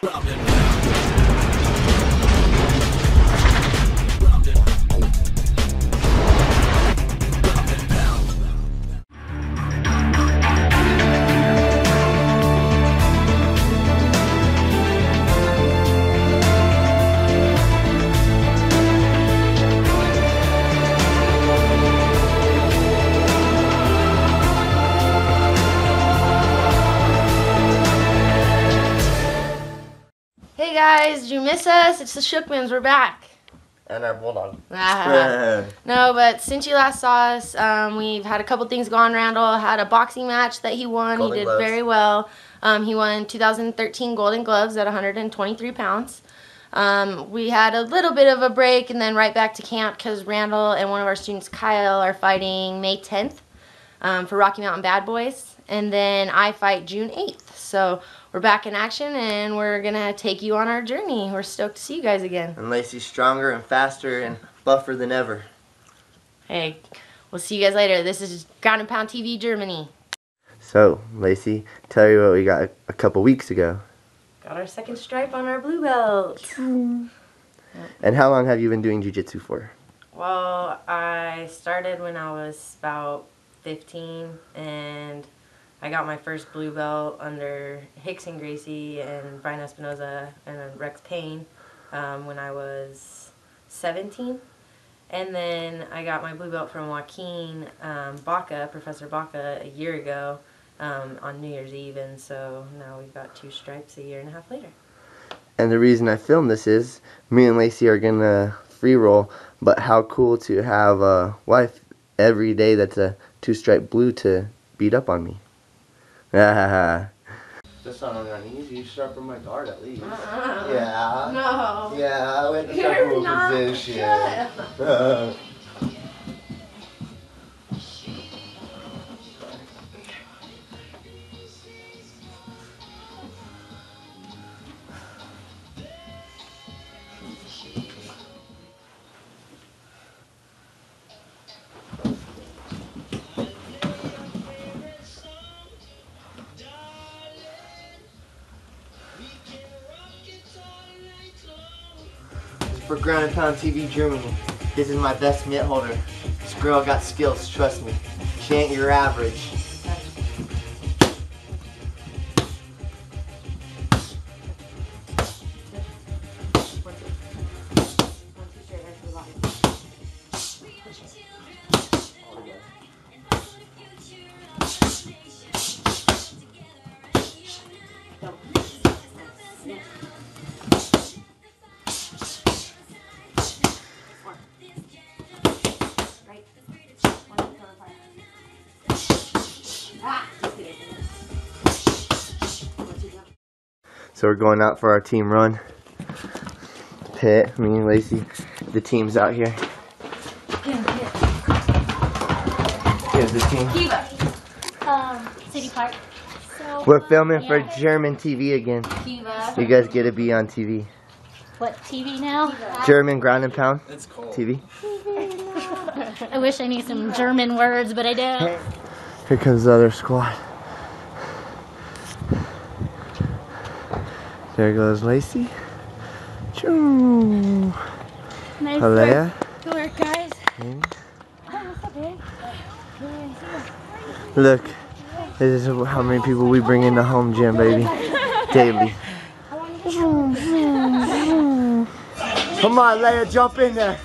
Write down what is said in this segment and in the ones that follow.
Hey guys, did you miss us? It's the Schuckmans. We're back. And our bulldog. Ah. no, but since you last saw us, um, we've had a couple things go on. Randall had a boxing match that he won. Golden he did Gloves. very well. Um, he won 2013 Golden Gloves at 123 pounds. Um, we had a little bit of a break and then right back to camp because Randall and one of our students, Kyle, are fighting May 10th um, for Rocky Mountain Bad Boys. And then I fight June 8th. So we're back in action and we're going to take you on our journey. We're stoked to see you guys again. And Lacey's stronger and faster and buffer than ever. Hey, we'll see you guys later. This is Ground and Pound TV Germany. So, Lacey, tell you what we got a couple weeks ago. Got our second stripe on our blue belt. Mm. And how long have you been doing jiu-jitsu for? Well, I started when I was about 15 and I got my first blue belt under Rickson Gracie and Brian Espinoza and Rex Payne um, when I was 17. And then I got my blue belt from Joaquin um, Baca, Professor Baca, a year ago um, on New Year's Eve. And so now we've got two stripes a year and a half later. And the reason I filmed this is me and Lacey are gonna free roll, but how cool to have a wife every day that's a two stripe blue to beat up on me. That's not knees. You sharpen my guard at least. Uh-uh. Yeah. No. Yeah, I went to You're not. position. For Ground Pound TV Germany, this is my best mitt holder. This girl got skills, trust me. She ain't your average. So we're going out for our team run. Pitt, me and Lacey, the team's out here. Here's the team. Kiva. Um, City Park. So We're fun. filming for Yeah. German TV again. Kiva. You guys get to be on TV. What TV now? German ground and pound It's cool. TV. I wish I knew some German words, but I don't. Here comes the other squad. There goes Lacey. Choo. Nice Alea. Good work, guys. And what's up, babe? Look, this is how many people we bring in the home gym, baby. Daily. Come on, Leia, jump in there.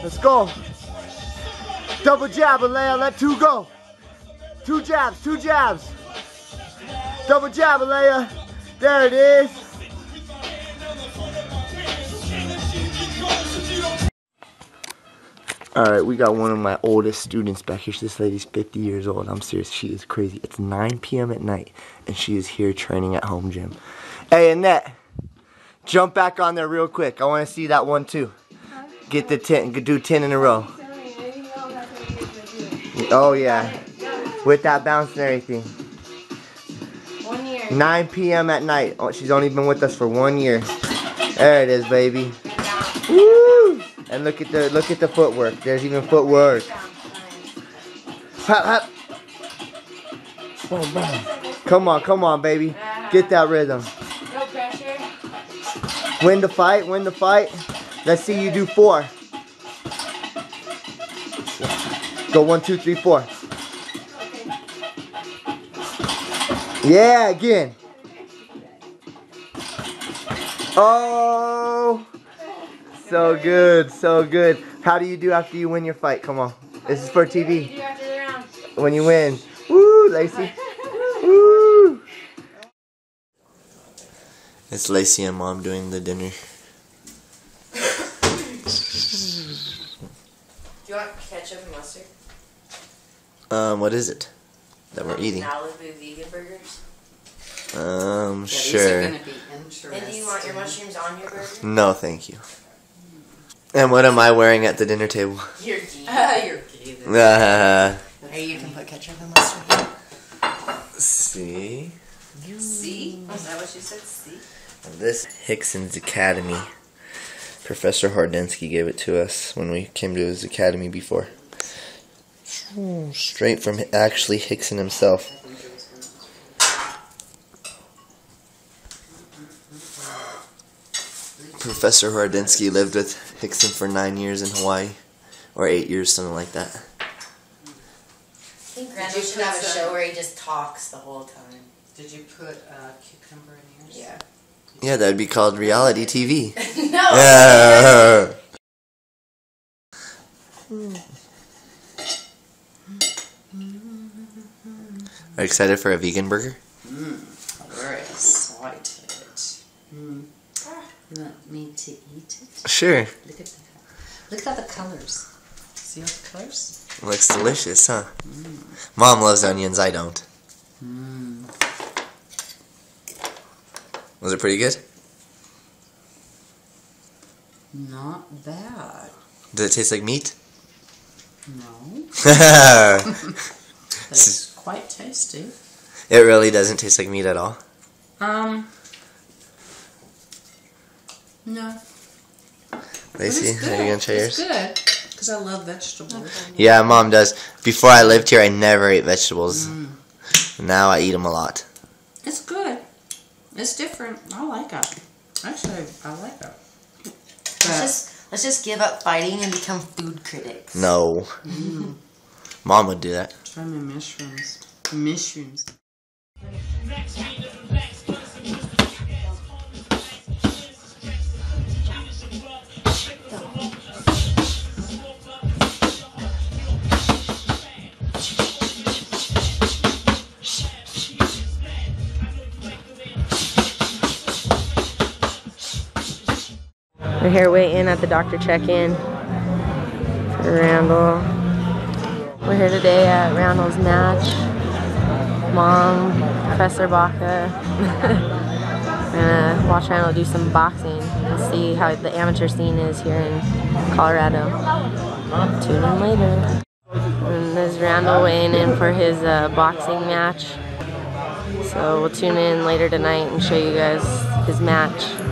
Let's go. Double jab, Leia, let two go. Two jabs, two jabs. Double jab, Leia. There it is. All right, we got one of my oldest students back here. This lady's 50 years old. I'm serious. She is crazy. It's 9 p.m. at night, and she is here training at home gym. Hey, Annette, jump back on there real quick. I want to see that one too. Get the 10, do 10 in a row. Oh, yeah. With that bounce and everything. One year. 9 p.m. at night. Oh, she's only been with us for one year. There it is, baby. Woo! And look at the look at the footwork. There's even footwork. Hop, hop. Boom, boom. Come on, come on, baby. Get that rhythm. No pressure. Win the fight, win the fight. Let's see you do four. Go one, two, three, four. Yeah, again. Oh, so good, so good. How do you do after you win your fight? Come on. This is for TV. after the round? When you win. Woo, Lacey. Woo. It's Lacey and mom doing the dinner. Do you want ketchup and mustard? Um, what is it that we're eating? Malibu vegan burgers. Um, Yeah, sure. These are gonna be interesting. And do you want your mushrooms on your burger? No, thank you. And what am I wearing at the dinner table? You're geek. Ah, you're gay. Uh, Hey, you can put ketchup and mustard. see? See? Is that what you said? See? This Rickson's Academy. Professor Hordensky gave it to us when we came to his academy before. Straight from actually Hickson himself. Professor Hordensky lived with Rickson for nine years in Hawaii, or eight years, something like that. I think Did Randall you should have a show where he just talks the whole time. Did you put uh, cucumber in yours? Yeah. Yeah, that'd be called reality TV. no. Yeah. Are you excited for a vegan burger? Very excited. Mm. You want me to eat it? Sure. Look at the look at the colors. See all the colors? Looks delicious, huh? Mom loves onions, I don't. Mm. Was it pretty good? Not bad. Did it taste like meat? No, it it's quite tasty. It really doesn't taste like meat at all. Um. No. Lacey, But it's are you gonna good. try It's yours? good because I love vegetables. Yeah, mom does. Before I lived here, I never ate vegetables. Mm. Now I eat them a lot. It's good. It's different. I like it. Actually, I like it. Let's just let's just give up fighting and become food critics. No. Mom would do that. Try my mushrooms. Mushrooms. Here waiting at the doctor check-in for Randall. We're here today at Randall's match. Mom, Professor Baca. We're gonna watch Randall do some boxing and see how the amateur scene is here in Colorado. Tune in later. And Randall weighing in for his uh, boxing match. So we'll tune in later tonight and show you guys his match.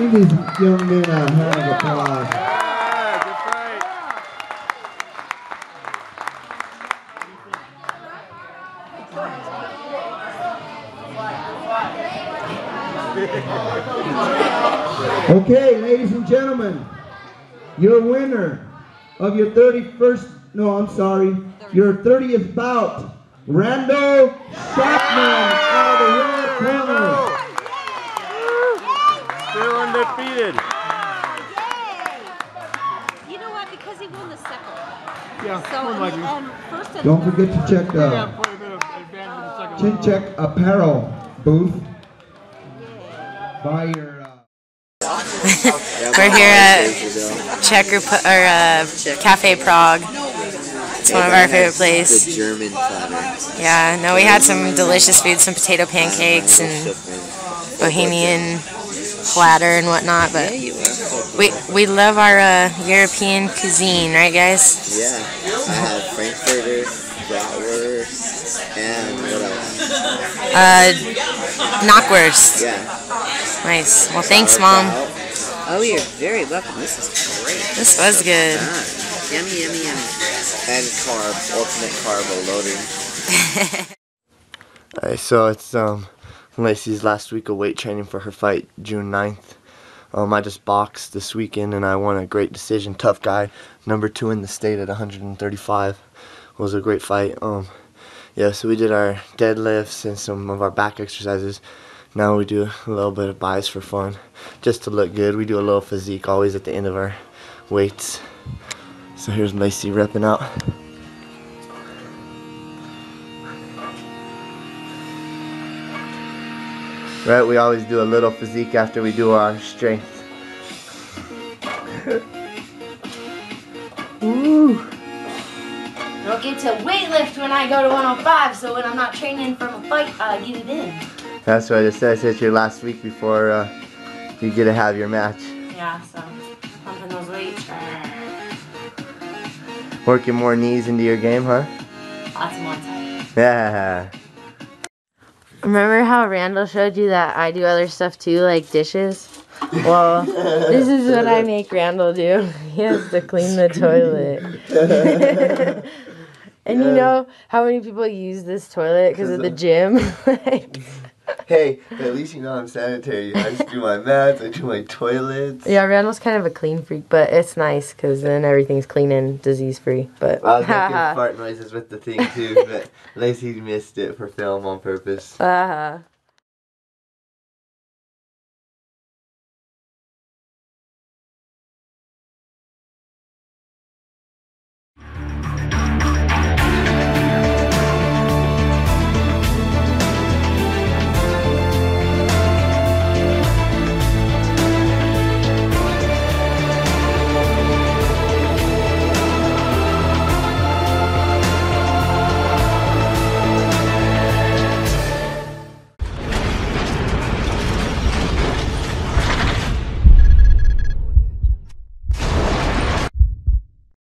Give these young men a hand of applause. Yeah, good fight. Okay, ladies and gentlemen, your winner of your 31st, no, I'm sorry, your 30th bout, Randall Schuckman out of the red corner. Still undefeated. You know what? because he won the second. Yeah, So more and, likely. first and Don't forget to check Yeah, the quite a bit of advantage in the second Chin. Check Apparel booth. Buy your. Uh, We're here at Checker P- or uh, Cafe Prague. It's one of our favorite places. The German platter. Yeah, no, we had some delicious food, some potato pancakes and Bohemian platter and whatnot. But we we love our uh, European cuisine, right, guys? Yeah, I have Frankfurter, bratwurst, and what else? Uh, knockwurst. Yeah. Nice. Well, thanks, mom. Oh, you're very welcome. This is great. This was good. Ah, yummy, yummy, yummy. And carb, ultimate carb loading. Alright, so it's um Lacey's last week of weight training for her fight, June 9th. Um, I just boxed this weekend and I won a great decision. Tough guy, number two in the state at 135. It was a great fight. Um, yeah, so we did our deadlifts and some of our back exercises. Now we do a little bit of buys for fun, just to look good. We do a little physique always at the end of our weights. So here's Lacey repping out. Right, we always do a little physique after we do our strength. Ooh. Don't get to weightlift when I go to 105, so when I'm not training from a fight, I get it in. That's what I just said. I said it's your last week before uh, you get to have your match. Yeah, so pumping those weights. Working more knees into your game, huh? Lots more time. Yeah. Remember how Randall showed you that I do other stuff too, like dishes? Well, this is what I make Randall do. He has to clean the toilet. and you know how many people use this toilet because of the gym? like, Hey, at least you know I'm sanitary. I just do my mats, I do my toilets. yeah, Randall's kind of a clean freak, but it's nice because then everything's clean and disease free. But I was making fart noises with the thing too, but Lacey missed it for film on purpose. uh